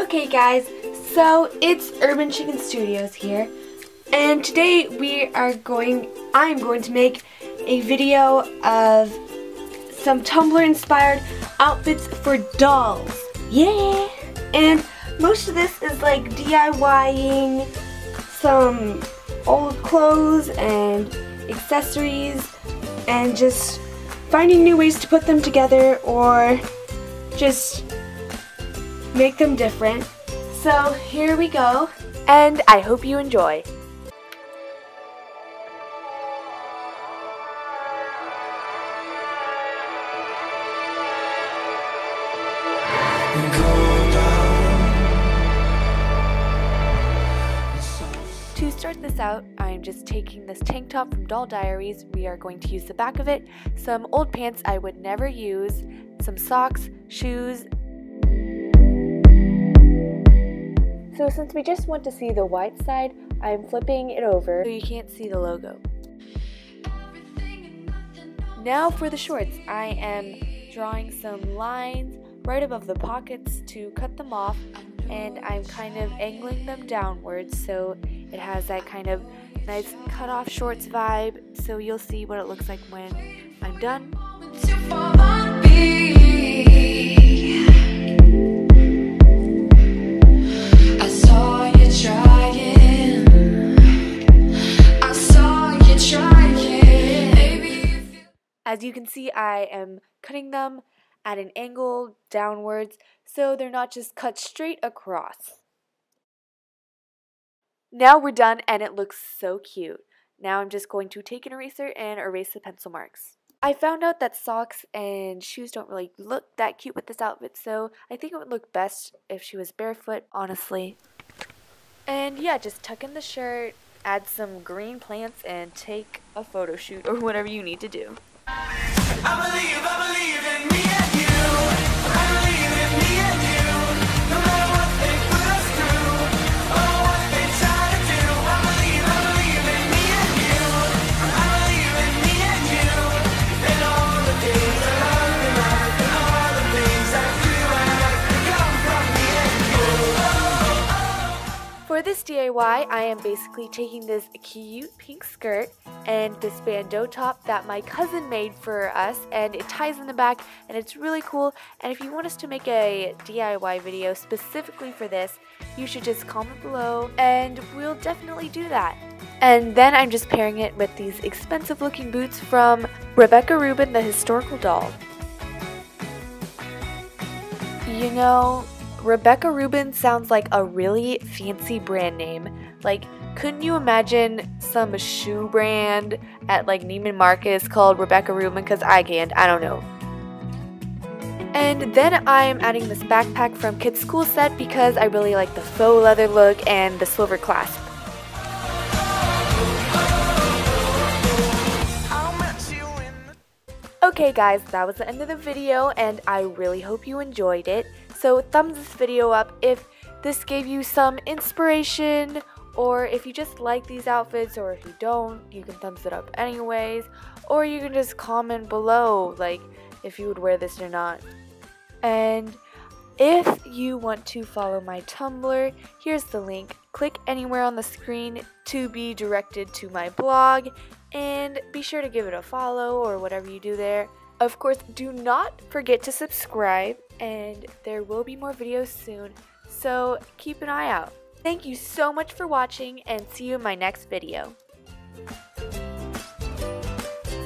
Okay guys, so it's Urban Chicken Studios here and today we are going, I'm going to make a video of some Tumblr inspired outfits for dolls. Yeah! And most of this is like DIYing some old clothes and accessories and just finding new ways to put them together or just make them different. So here we go, and I hope you enjoy. To start this out, I'm just taking this tank top from Doll Diaries. We are going to use the back of it, some old pants I would never use, some socks, shoes, So since we just want to see the white side, I'm flipping it over so you can't see the logo. Now for the shorts, I am drawing some lines right above the pockets to cut them off and I'm kind of angling them downwards so it has that kind of nice cut off shorts vibe so you'll see what it looks like when I'm done. As you can see, I am cutting them at an angle downwards so they're not just cut straight across. Now we're done and it looks so cute. Now I'm just going to take an eraser and erase the pencil marks. I found out that socks and shoes don't really look that cute with this outfit, so I think it would look best if she was barefoot, honestly. And yeah, just tuck in the shirt, add some green plants, and take a photo shoot or whatever you need to do. I believe, I believe DIY, I am basically taking this cute pink skirt and this bandeau top that my cousin made for us and it ties in the back and it's really cool and if you want us to make a DIY video specifically for this, you should just comment below and we'll definitely do that. And then I'm just pairing it with these expensive looking boots from Rebecca Rubin, the historical doll. You know, Rebecca Rubin sounds like a really fancy brand name. Like, couldn't you imagine some shoe brand at like Neiman Marcus called Rebecca Rubin? Because I can't, I don't know. And then I'm adding this backpack from Kids School Set because I really like the faux leather look and the silver clasp. Okay guys, that was the end of the video and I really hope you enjoyed it. So thumbs this video up if this gave you some inspiration or if you just like these outfits or if you don't, you can thumbs it up anyways. Or you can just comment below like if you would wear this or not. And if you want to follow my Tumblr, here's the link. Click anywhere on the screen to be directed to my blog and be sure to give it a follow or whatever you do there. Of course, do not forget to subscribe and there will be more videos soon, so keep an eye out. Thank you so much for watching and see you in my next video.